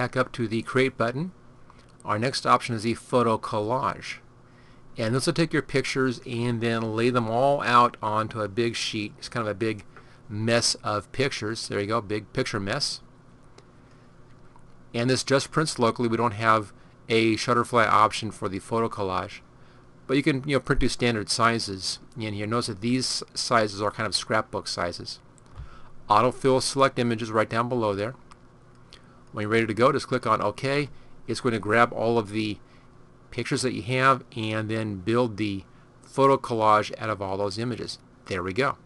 back up to the Create button. Our next option is the Photo Collage. And this will take your pictures and then lay them all out onto a big sheet. It's kind of a big mess of pictures. There you go, big picture mess. And this just prints locally. We don't have a Shutterfly option for the photo collage. But you can you know print to standard sizes in here. Notice that these sizes are kind of scrapbook sizes. Autofill select images right down below there. When you're ready to go, just click on OK. It's going to grab all of the pictures that you have and then build the photo collage out of all those images. There we go.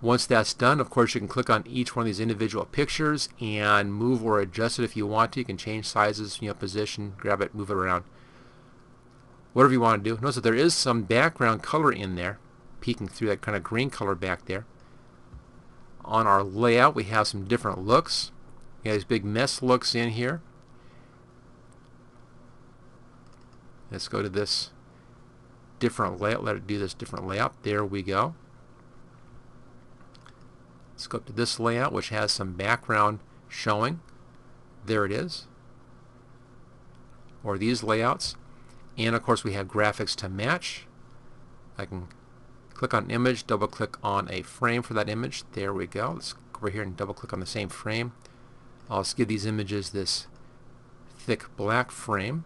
Once that's done, of course, you can click on each one of these individual pictures and move or adjust it if you want to. You can change sizes, you know, position, grab it, move it around. Whatever you want to do. Notice that there is some background color in there, peeking through that kind of green color back there. On our layout, we have some different looks. We have these big mess looks in here. Let's go to this different layout. Let it do this different layout. There we go. Let's go up to this layout which has some background showing. There it is. Or these layouts. And of course we have graphics to match. I can click on image, double click on a frame for that image. There we go. Let's go over here and double click on the same frame. I'll just give these images this thick black frame.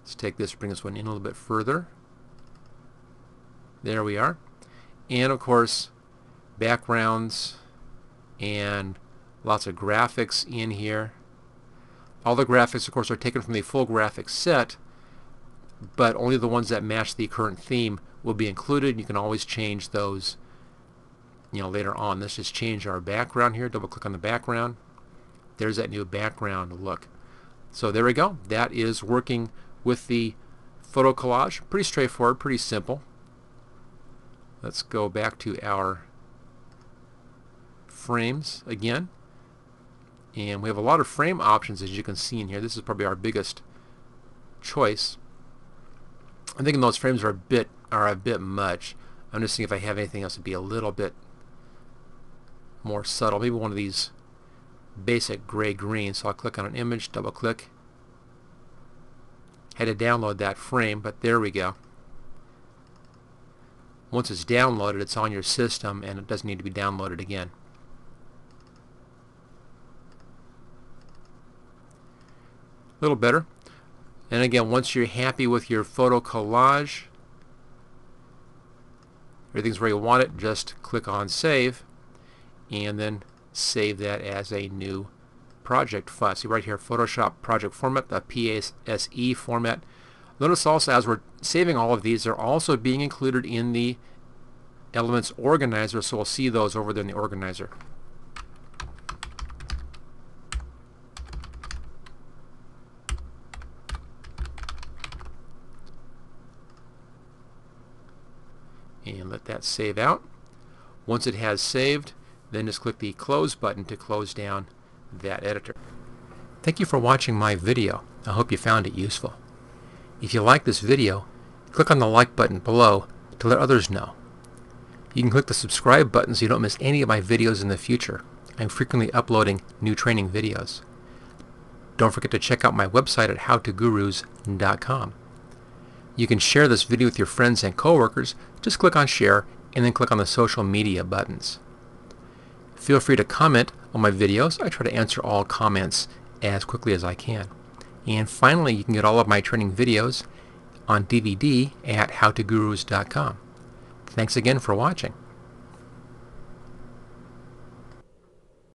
Let's take this, bring this one in a little bit further. There we are and of course backgrounds and lots of graphics in here. All the graphics of course are taken from the full graphics set but only the ones that match the current theme will be included. You can always change those you know later on. Let's just change our background here. Double click on the background. There's that new background look. So there we go. That is working with the photo collage. Pretty straightforward, pretty simple. Let's go back to our frames again. And we have a lot of frame options as you can see in here. This is probably our biggest choice. I'm thinking those frames are a bit are a bit much. I'm just seeing if I have anything else to be a little bit more subtle. Maybe one of these basic gray green. So I'll click on an image, double click. Had to download that frame, but there we go. Once it's downloaded, it's on your system and it doesn't need to be downloaded again. A little better. And again, once you're happy with your photo collage, everything's where you want it, just click on Save and then save that as a new project file. See right here, Photoshop project format, the PSE format. Notice also as we're saving all of these, they're also being included in the elements organizer, so we'll see those over there in the organizer. And let that save out. Once it has saved, then just click the close button to close down that editor. Thank you for watching my video. I hope you found it useful. If you like this video, click on the like button below to let others know. You can click the subscribe button so you don't miss any of my videos in the future. I'm frequently uploading new training videos. Don't forget to check out my website at howtogurus.com. You can share this video with your friends and coworkers. Just click on share and then click on the social media buttons. Feel free to comment on my videos. I try to answer all comments as quickly as I can. And finally, you can get all of my training videos on DVD at howtogurus.com. Thanks again for watching.